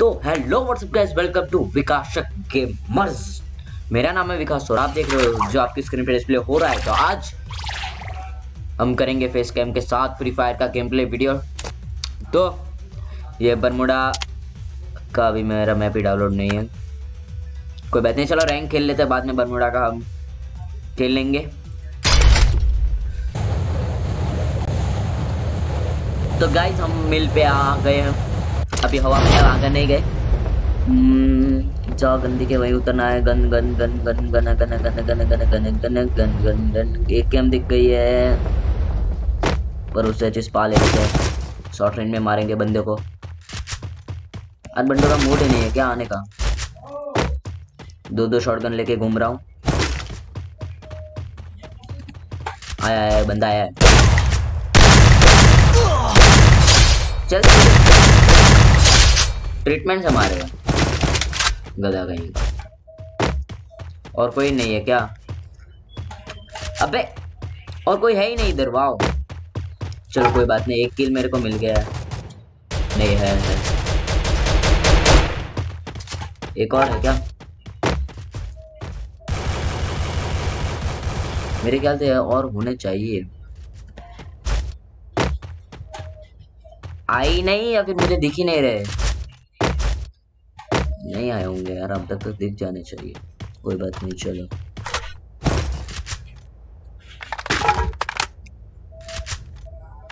तो hello what's up guys welcome to विकासक gamers मेरा नाम है विकास और आप देख रहे हो जो आपकी स्क्रीन पे डिस्प्ले हो रहा है तो आज हम करेंगे फेस कैम के साथ फ्री फायर का गेम प्ले वीडियो तो ये बरमुडा का भी मेरा मैप ही डाउनलोड नहीं है। कोई बात नहीं, चलो रैंक खेल लेते हैं, बाद में बरमुडा का हम खेल लेंगे। तो गाइस हम मिल पे आ गए हैं। अभी हवा में आगे नहीं गए हम्म, जाओ गंदी के वहीं उतरना है gun gun gun gun gun gun gun gun gun gun gun gun gun gun एक कैम दिख गई है पर अच्छी स्पा ले लेते हैं शॉर्ट रेंज में मारेंगे बंदे को आज बंदों का मूड ही नहीं है क्या आने का दो दो शॉर्ट गन लेके घूम रहा हूँ आया आया बंदा आया है चल ट्रीटमेंट से मारेगा गधा कहीं। और कोई नहीं है क्या? अबे और कोई है ही नहीं इधर वाओ। चलो कोई बात नहीं एक किल मेरे को मिल गया नहीं है, है। एक और है क्या? मेरे ख्याल से और होने चाहिए। आई नहीं या फिर मुझे दिख ही नहीं रहे। नहीं आए होंगे यार अब तक तो दिख जाने चाहिए। कोई बात नहीं चलो।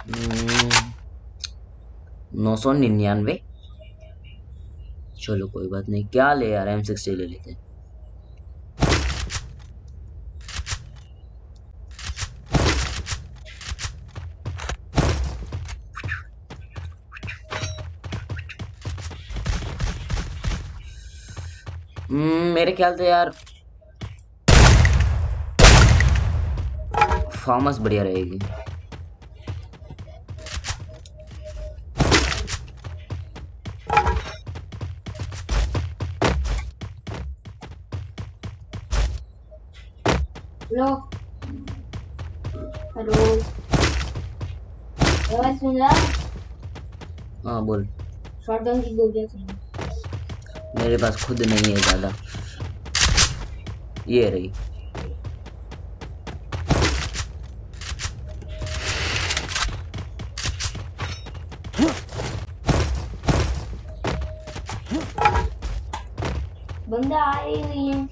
हम्म, नौ सौ निन्यानवे? चलो कोई बात नहीं। क्या ले यार एम सिक्सटी ले लेते हैं। मेरे ख्याल से यार फार्मस बढ़िया रहेगी। हेलो। हेलो। आवाज़ सुन रहा? हाँ बोल। शॉटगन की गोलियाँ मेरे पास खुद नहीं है ज़्यादा। ये रही। बंदा आए ही नहीं है।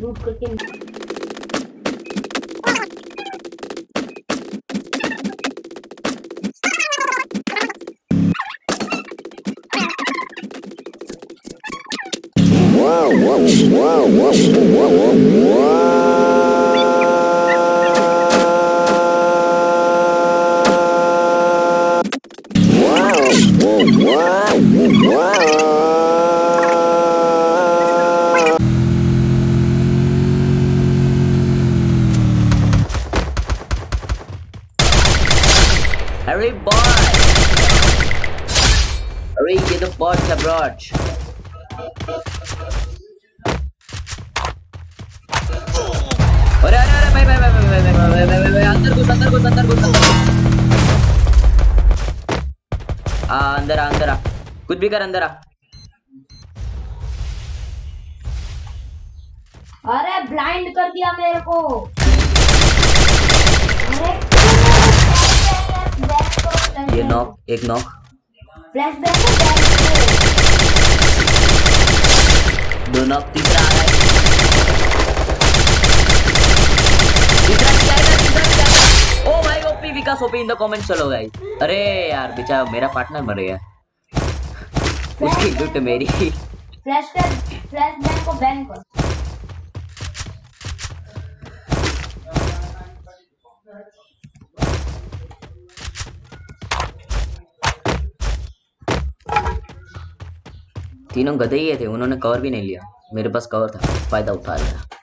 लूट करके अरे है ब्रॉड अरे अरे अरे भाई भाई भाई भाई भाई भाई भाई भाई अंदर घुस अंदर घुस अंदर घुस। अंदर आ अंदर आ अंदर आ। कुछ भी कर अंदर आ। अरे ब्लाइंड कर दिया मेरे को। ये नॉक एक नॉक फ्लैश बैक को बैक दो नॉक तीसरा आ रहा है तीसरा भी आएगा तीसरा भी ओ भाई OP Vikas OP in the comment चलो गाइस अरे यार बेचारा मेरा पार्टनर मर गया। उसकी लुट मेरी। फ्लैश कर फ्लैश बैक को बैन कर। तीनों गधे ही थे, उन्होंने कवर भी नहीं लिया। मेरे पास कवर था, फ़ायदा उठा लिया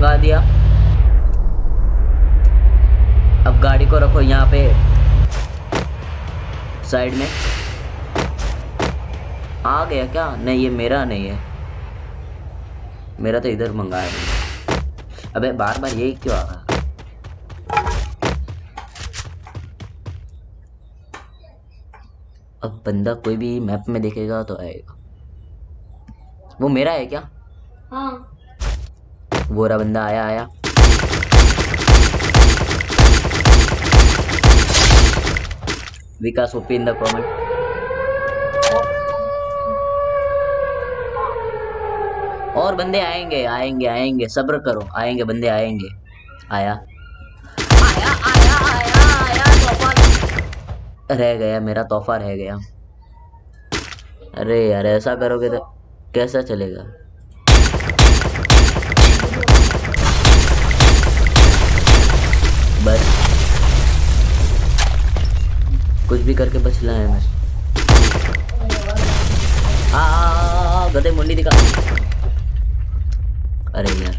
मंगा दिया। अब गाड़ी को रखो यहाँ पे, साइड में। आ गया क्या? नहीं, ये मेरा नहीं है। मेरा तो इधर मंगाया अबे, बार बार यही क्यों आ रहा? अब बंदा कोई भी मैप में देखेगा तो आएगा। वो मेरा है क्या? हाँ। रहा बंदा आया आया। Vikas, OP in the comment और बंदे आएँगे आएँगे आएँगे, सब्र करो। आएँगे बंदे, आएँगे। आया। आया आया आया आया तोहफा रह गया, मेरा तोहफा रह गया। अरे यार, ऐसा करोगे तो कैसा चलेगा? कुछ भी करके बच लाए मैं। आ, आ, आ, आ गधे मुंडी दिखा। अरे यार।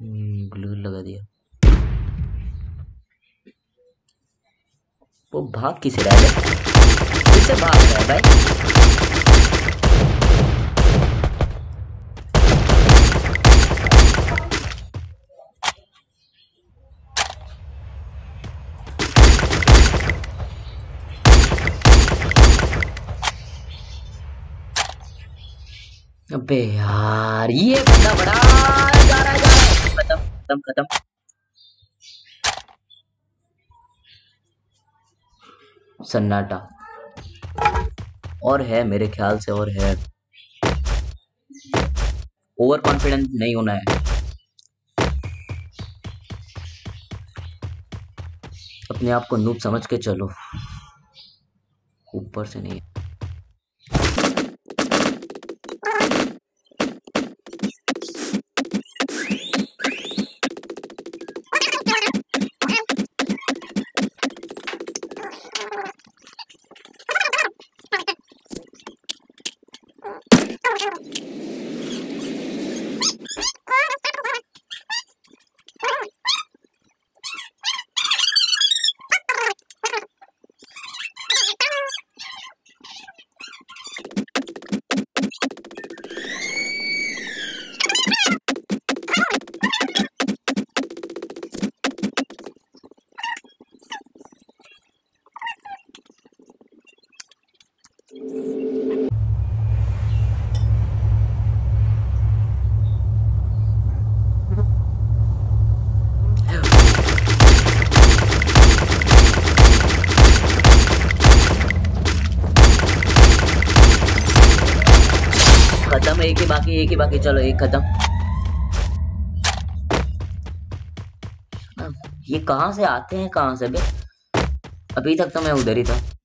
हम्म, ग्लू लगा दिया। वो भाग किसे रहा है? किससे भाग रहा है भाई? अबे यार, ये बंदा बड़ा जा रहा है, जा रहा है। खत्म खत्म खत्म। सन्नाटा। और है, मेरे ख्याल से और है। ओवर कॉन्फिडेंस नहीं होना है। अपने आप को नूप समझ के चलो। ऊपर से नहीं। बाकी एक ही, बाकी चलो, एक खत्म। ये कहाँ से आते हैं, कहाँ से बे? अभी तक तो मैं उधर ही था।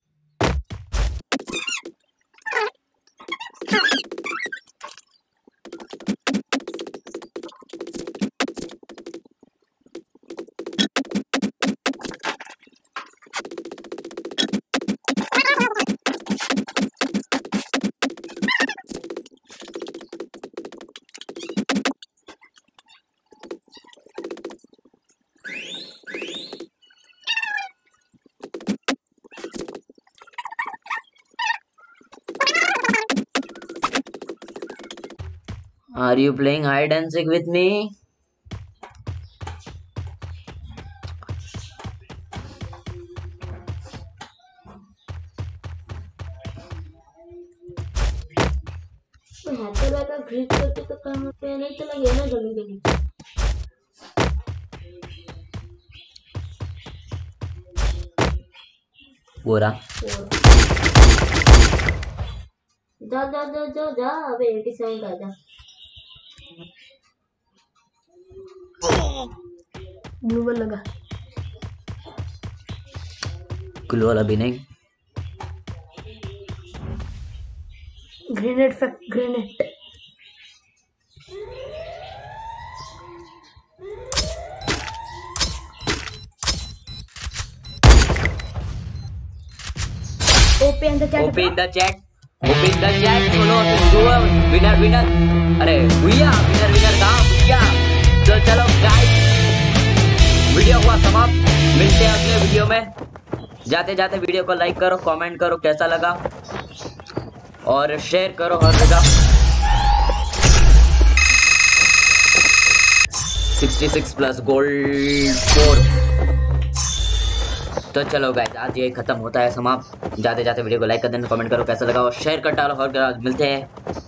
Are you playing hide and seek with me? तो तो नहीं चला और जा जा जा जा जा का जा। ग्लूबल लगा। ग्लू वाला भी नहीं। ग्रेनेड फेंक grenade open the chat open the chat open the chat बोलो विनर विनर अरे भैया विनर तो चलो गाइस वीडियो हुआ समाप्त। मिलते हैं अगले वीडियो में। जाते जाते वीडियो को लाइक करो कमेंट करो, कैसा लगा? और शेयर करो हर जगह। 66 प्लस गोल्ड फोर तो चलो गाइस आज ये खत्म होता है, समाप्त। जाते जाते वीडियो को लाइक कर देना कमेंट करो, कैसा लगा? और शेयर कर डालो और मिलते हैं।